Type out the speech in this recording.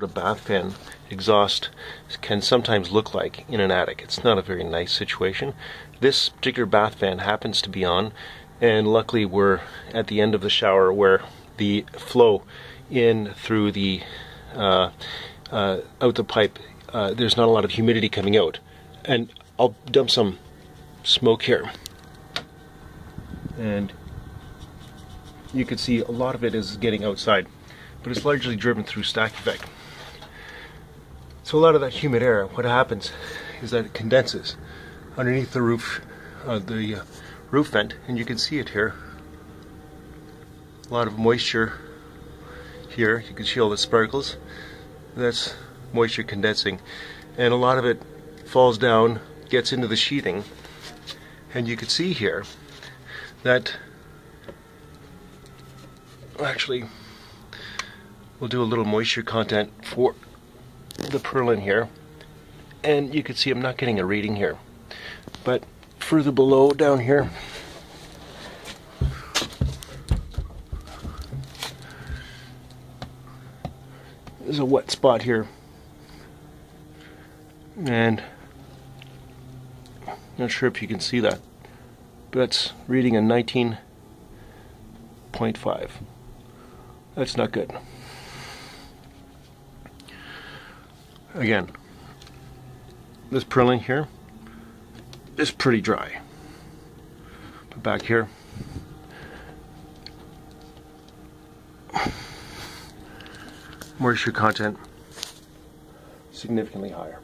what a bath fan exhaust can sometimes look like in an attic. It's not a very nice situation. This particular bath fan happens to be on, and luckily we're at the end of the shower where the flow in through the uh, uh, out the pipe, uh, there's not a lot of humidity coming out. And I'll dump some smoke here. And you can see a lot of it is getting outside, but it's largely driven through stack effect. So a lot of that humid air, what happens is that it condenses underneath the roof, uh, the uh, roof vent, and you can see it here. A lot of moisture here. You can see all the sparkles. That's moisture condensing, and a lot of it falls down, gets into the sheathing, and you can see here that actually we'll do a little moisture content for the pearl purlin here and you can see I'm not getting a reading here. But further below down here there's a wet spot here. And not sure if you can see that but that's reading a 19.5 that's not good again, this purlin here is pretty dry. But back here, moisture content significantly higher.